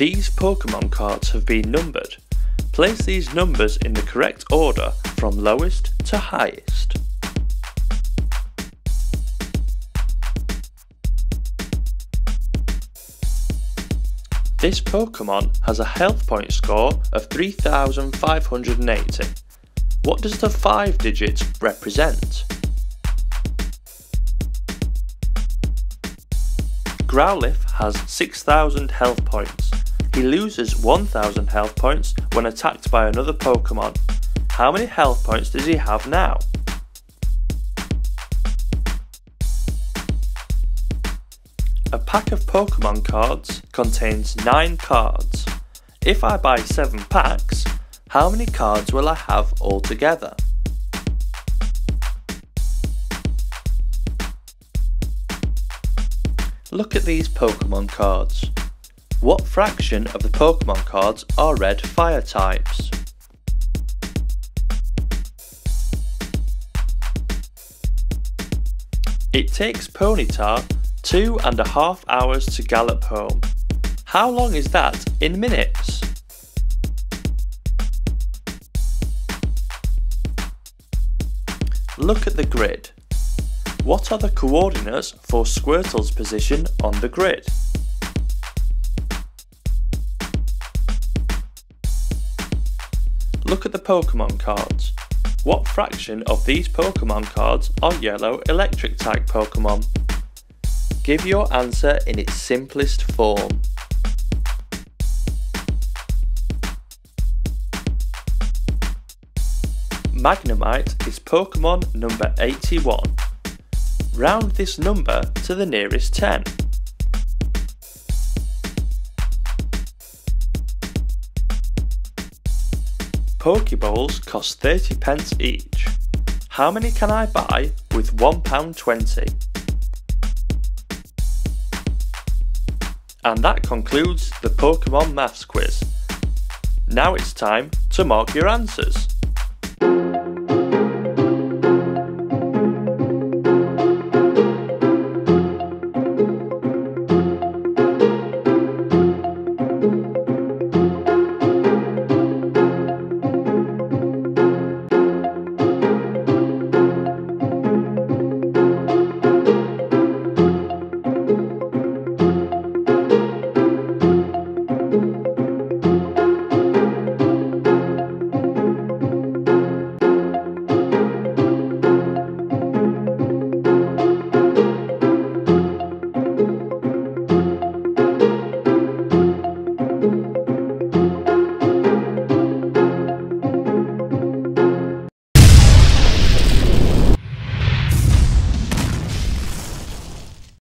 These Pokemon cards have been numbered. Place these numbers in the correct order from lowest to highest. This Pokemon has a health point score of 3580. What does the 5 digits represent? Growlithe has 6000 health points. He loses 1000 health points when attacked by another Pokemon. How many health points does he have now? A pack of Pokemon cards contains 9 cards. If I buy 7 packs, how many cards will I have altogether? Look at these Pokemon cards. What fraction of the Pokemon cards are red fire types? It takes Ponyta two and a half hours to gallop home. How long is that in minutes? Look at the grid. What are the coordinates for Squirtle's position on the grid? Look at the Pokemon cards. What fraction of these Pokemon cards are yellow electric type Pokemon? Give your answer in its simplest form. Magnemite is Pokemon number 81. Round this number to the nearest 10. Pokeballs cost 30 pence each. How many can I buy with £1.20? And that concludes the Pokemon Maths quiz. Now it's time to mark your answers.